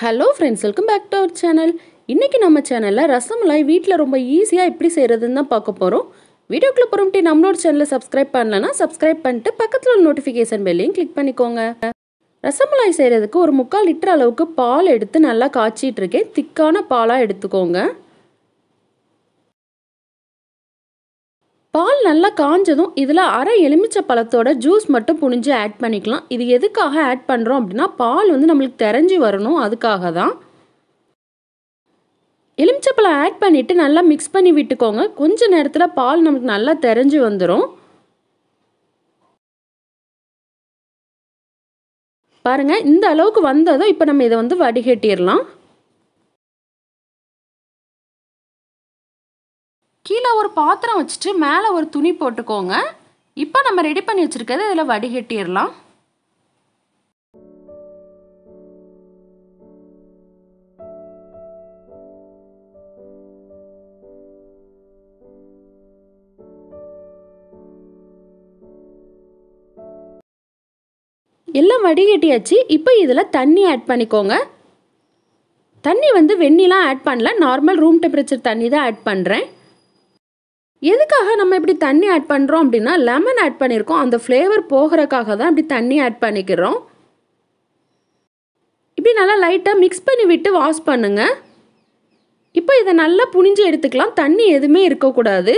Hello friends welcome back to our channel இன்றைக்கி நம்ம சேனலில் ரசமலாய் வீட்டில் ரொம்ப ஈஸியாக எப்படி செய்கிறதுன்னு தான் பார்க்க போகிறோம் வீடியோக்குள்ளே போகிறோம்ட்டி நம்மளோட சேனலை சப்ஸ்கிரைப் பண்ணலன்னா சப்ஸ்கிரைப் பண்ணிட்டு பக்கத்தில் உள்ள நோட்டிஃபிகேஷன் பெல்லையும் கிளிக் பண்ணிக்கோங்க. ரசமலாய் செய்கிறதுக்கு ஒரு முக்கால் லிட்டர் அளவுக்கு பால் எடுத்து நல்லா காய்ச்சிட்டு இருக்கேன். திக்கான பாலாக எடுத்துக்கோங்க. பால் நல்லா காஞ்சதும் இதில் அரை எலுமிச்சை பழத்தோட ஜூஸ் மட்டும் புனிஞ்சு ஆட் பண்ணிக்கலாம். இது எதுக்காக ஆட் பண்ணுறோம் அப்படின்னா பால் வந்து நம்மளுக்கு தெரிஞ்சு வரணும். அதுக்காக தான் எலுமிச்சப்பழம் ஆட் பண்ணிவிட்டு நல்லா மிக்ஸ் பண்ணி விட்டுக்கோங்க. கொஞ்ச நேரத்தில் பால் நமக்கு நல்லா தெரிஞ்சு வந்துடும் பாருங்கள் இந்த அளவுக்கு வந்ததும் இப்போ நம்ம இதை வந்து வடிகட்டிடலாம். கீழே ஒரு பாத்திரம் வச்சுட்டு மேலே ஒரு துணி போட்டுக்கோங்க. இப்போ நம்ம ரெடி பண்ணி வச்சுருக்கிறது இதில் வடிகட்டிடலாம். எல்லாம் வடிகட்டியாச்சு. இப்போ இதில் தண்ணி ஆட் பண்ணிக்கோங்க. தண்ணி வந்து வெந்நிலாம் ஆட் பண்ணல. நார்மல் ரூம் டெம்பரேச்சர் தண்ணி தான் ஆட் பண்ணுறேன் எதுக்காக நம்ம இப்படி தண்ணி ஆட் பண்ணுறோம் அப்படின்னா லெமன் ஆட் பண்ணியிருக்கோம் அந்த ஃப்ளேவர் போகிறதுக்காக தான் இப்படி தண்ணி ஆட் பண்ணிக்கிறோம். இப்படி நல்லா லைட்டாக மிக்ஸ் பண்ணி விட்டு வாஷ் பண்ணுங்க. இப்போ இதை நல்லா புனிஞ்சு எடுத்துக்கலாம். தண்ணி எதுவுமே இருக்கக்கூடாது.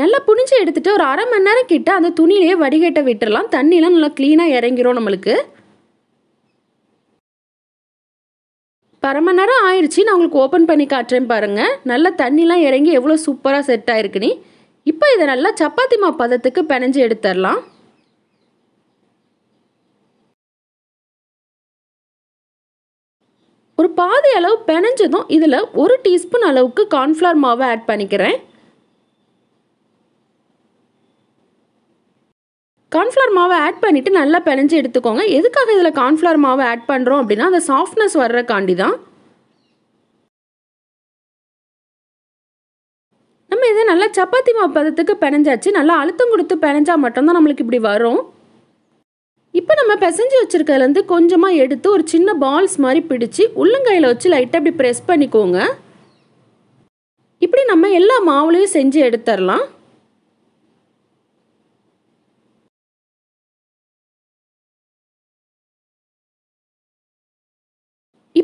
நல்லா புனிஞ்சு எடுத்துட்டு ஒரு அரை மணி நேரம் கிட்ட அந்த துணியிலேயே வடிகட்ட விட்டுடலாம் தண்ணியெலாம் நல்லா க்ளீனாக இறங்கிரும் நம்மளுக்கு. அரை மணி நேரம் ஆயிடுச்சு நான் உங்களுக்கு ஓப்பன் பண்ணி காட்டுறேன் பாருங்கள் நல்லா தண்ணிலாம் இறங்கி எவ்வளோ சூப்பராக செட் ஆயிருக்குன்னு இப்போ இதை நல்லா சப்பாத்தி மா பதத்துக்கு பிணைஞ்சு எடுத்துடலாம். ஒரு பாதி அளவு பிணைஞ்சதும் இதில் ஒரு டீஸ்பூன் அளவுக்கு கார்ன்ஃப்ளவர் மாவை ஆட் பண்ணிக்கிறேன். கார்ன்ஃப்ளவர் மாவை ஆட் பண்ணிவிட்டு நல்லா பிணைஞ்சு எடுத்துக்கோங்க. எதுக்காக இதில் கார்ன்ஃப்ளவர் மாவை ஆட் பண்ணுறோம் அப்படின்னா அந்த சாஃப்ட்னஸ் வர்றக்காண்டி தான் நம்ம இதை நல்லா சப்பாத்தி மாவு பதத்துக்கு பிணைஞ்சாச்சு. நல்லா அழுத்தம் கொடுத்து பிணைஞ்சா மட்டும்தான் நம்மளுக்கு இப்படி வரும். இப்போ நம்ம பிசைஞ்சு வச்சுருக்கிறதுலேருந்து கொஞ்சமாக எடுத்து ஒரு சின்ன பால்ஸ் மாதிரி பிடிச்சி உள்ளங்கையில் வச்சு லைட்டாக இப்படி ப்ரெஸ் பண்ணிக்கோங்க. இப்படி நம்ம எல்லா மாவுலையும் செஞ்சு எடுத்துடலாம்.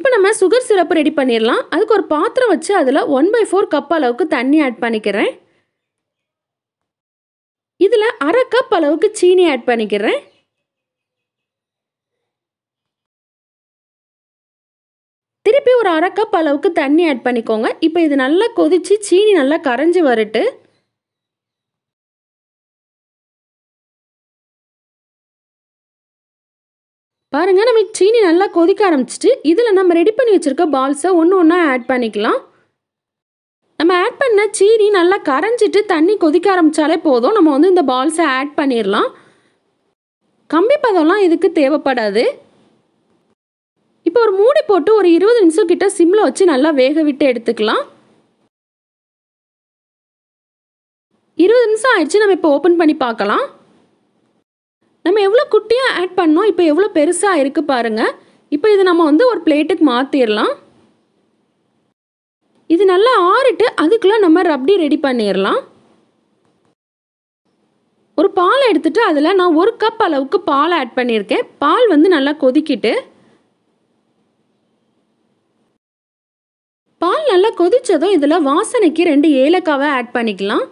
இப்போ நம்ம சுகர் சிரப்பு ரெடி பண்ணிடலாம் அதுக்கு ஒரு பாத்திரம் வச்சு அதில் ஒன் பை ஃபோர் கப் அளவுக்கு தண்ணி ஆட் பண்ணிக்கிறேன். இதில் அரை கப் அளவுக்கு சீனி ஆட் பண்ணிக்கிறேன். திருப்பி ஒரு அரை கப் அளவுக்கு தண்ணி ஆட் பண்ணிக்கோங்க. இப்போ இது நல்லா கொதிச்சு சீனி நல்லா கரைஞ்சி வரட்டு. பாருங்கள் நம்ம சீனி நல்லா கொதிக்க ஆரம்பிச்சிட்டு இதில் நம்ம ரெடி பண்ணி வச்சுருக்க பால்ஸை ஒன்று ஒன்றா ஆட் பண்ணிக்கலாம். நம்ம ஆட் பண்ண சீனி நல்லா கரைஞ்சிட்டு தண்ணி கொதிக்க ஆரம்பித்தாலே போதும். நம்ம வந்து இந்த பால்ஸை ஆட் பண்ணிடலாம். கம்பி பதம்லாம் இதுக்கு தேவைப்படாது. இப்போ ஒரு மூடி போட்டு ஒரு இருபது நிமிஷம் கிட்ட சிம்மில் வச்சு நல்லா வேக விட்டு எடுத்துக்கலாம். இருபது நிமிஷம் ஆயிடுச்சு நம்ம இப்போ ஓப்பன் பண்ணி பார்க்கலாம். நம்ம எவ்வளோ குட்டியாக ஆட் பண்ணோம் இப்போ எவ்வளோ பெருசாக இருக்குது பாருங்கள் இப்போ இது நம்ம வந்து ஒரு பிளேட்டுக்கு மாற்றிடலாம் இது நல்லா ஆறிட்டு அதுக்குள்ளே நம்ம ரப்டி ரெடி பண்ணிடலாம் ஒரு பால் எடுத்துட்டு அதில் நான் ஒரு கப் அளவுக்கு பால் ஆட் பண்ணியிருக்கேன் பால் வந்து நல்லா கொதிக்கிட்டு பால் நல்லா கொதித்ததும் இதில் வாசனைக்கு ரெண்டு ஏலக்காவை ஆட் பண்ணிக்கலாம்.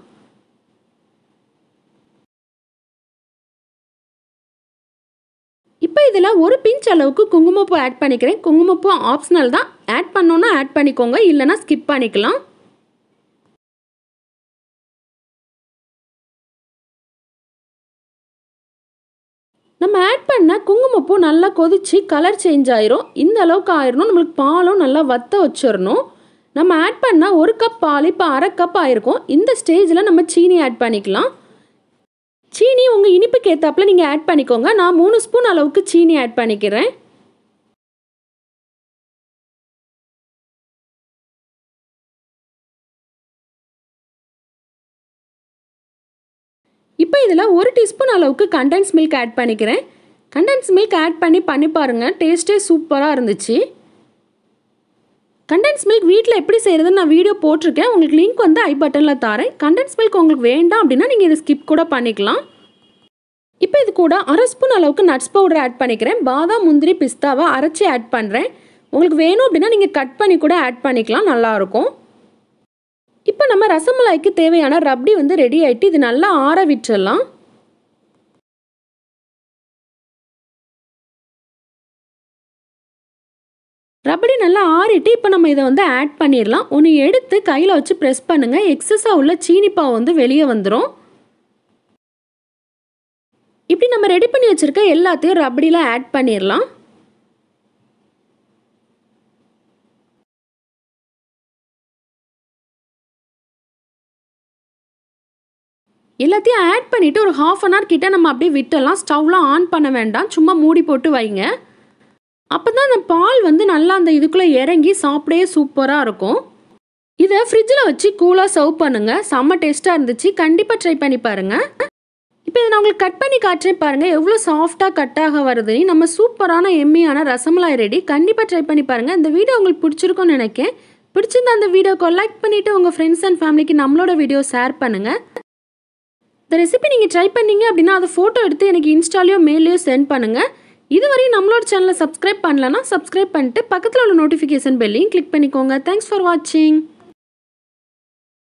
இப்போ இதில் ஒரு பிஞ்ச் அளவுக்கு குங்குமப்பூ ஆட் பண்ணிக்கிறேன். குங்குமப்பூ ஆப்ஷனல் தான். ஆட் பண்ணோன்னா ஆட் பண்ணிக்கோங்க. இல்லைனா ஸ்கிப் பண்ணிக்கலாம். நம்ம ஆட் பண்ண குங்குமப்பூ நல்லா கொதிச்சு கலர் சேஞ்ச் ஆயிரும். இந்த அளவுக்கு ஆயிரணும். நம்மளுக்கு பாலும் நல்லா வத்த வச்சிடணும் நம்ம ஆட் பண்ணால் ஒரு கப் பால் இப்போ அரை கப் ஆயிருக்கும். இந்த ஸ்டேஜில் நம்ம சீனி ஆட் பண்ணிக்கலாம். சீனி உங்கள் இனிப்புக்கு ஏற்றாப்புல நீங்கள் ஆட் பண்ணிக்கோங்க. நான் மூணு ஸ்பூன் அளவுக்கு சீனி ஆட் பண்ணிக்கிறேன். இப்போ இதில் ஒரு டீஸ்பூன் அளவுக்கு கண்டென்ஸ் மில்க் ஆட் பண்ணிக்கிறேன். கண்டென்ஸ் மில்க் ஆட் பண்ணி பண்ணி பாருங்கள் டேஸ்ட்டே சூப்பராக இருந்துச்சு. கண்டென்ஸ் மில்க் வீட்டில் எப்படி செய்கிறதுன்னு நான் வீடியோ போட்டிருக்கேன். உங்களுக்கு லிங்க் வந்து ஐ பட்டனில் தரேன். கண்டென்ஸ் மில்க் உங்களுக்கு வேண்டாம் அப்படின்னா நீங்கள் இதை ஸ்கிப் கூட பண்ணிக்கலாம். இப்போ இது கூட அரை ஸ்பூன் அளவுக்கு நட்ஸ் பவுடர் ஆட் பண்ணிக்கிறேன். பாதாம் முந்திரி பிஸ்தாவை அரைச்சி ஆட் பண்ணுறேன் உங்களுக்கு வேணும் அப்படின்னா நீங்கள் கட் பண்ணி கூட ஆட் பண்ணிக்கலாம். நல்லாயிருக்கும் இப்போ நம்ம ரசமலாய்க்கு தேவையான ரப்டி வந்து ரெடி ஆகிட்டு இது நல்லா ஆற விட்டுடலாம் ரபடி நல்லா ஆறிட்டு இப்போ நம்ம இதை வந்து ஆட் பண்ணிடலாம். ஒன்று எடுத்து கையில் வச்சு ப்ரெஸ் பண்ணுங்கள் எக்ஸஸாக உள்ள சீனிப்பாவை வந்து வெளியே வந்துடும் இப்படி நம்ம ரெடி பண்ணி வச்சுருக்க எல்லாத்தையும் ரபடியில் ஆட் பண்ணிடலாம். எல்லாத்தையும் ஆட் பண்ணிவிட்டு ஒரு ஹாஃப் அன் ஹவர் கிட்டே நம்ம அப்படியே விட்டலாம் ஸ்டவ்லாம் ஆன் பண்ண வேண்டாம். சும்மா மூடி போட்டு வைங்க. அப்போ தான் அந்த பால் வந்து நல்லா அந்த இதுக்குள்ளே இறங்கி சாப்பிடவே சூப்பராக இருக்கும். இதை ஃப்ரிட்ஜில் வச்சு கூலாக சர்வ் பண்ணுங்கள் செம்ம டேஸ்ட்டாக இருந்துச்சு. கண்டிப்பாக ட்ரை பண்ணி பாருங்கள் இப்போ இதை நான் உங்களுக்கு கட் பண்ணி காட்டுறேன் பாருங்கள் எவ்வளோ சாஃப்டாக கட்டாக வருதுன்னு. நம்ம சூப்பரான எம்மியான ரசமலாய் ரெடி கண்டிப்பாக ட்ரை பண்ணி பாருங்கள் இந்த வீடியோ உங்களுக்கு பிடிச்சிருக்கும்னு நினைக்கேன். பிடிச்சிருந்த அந்த வீடியோக்கு லைக் பண்ணிவிட்டு உங்கள் ஃப்ரெண்ட்ஸ் அண்ட் ஃபேமிலிக்கு நம்மளோட வீடியோ ஷேர் பண்ணுங்கள் இந்த ரெசிபி நீங்கள் ட்ரை பண்ணீங்க அப்படின்னா அதை ஃபோட்டோ எடுத்து எனக்கு இன்ஸ்டாலேயோ மெயிலையோ சென்ட் பண்ணுங்கள் இதுவரையும் நம்மளோட சேனலை சப்ஸ்கிரைப் பண்ணலன்னா சப்ஸ்கிரைப் பண்ணிட்டு பக்கத்தில் உள்ள நோட்டிஃபிகேஷன் பெல்லையும் கிளிக் பண்ணிக்கோங்க. தேங்க்ஸ் ஃபார் வாட்சிங்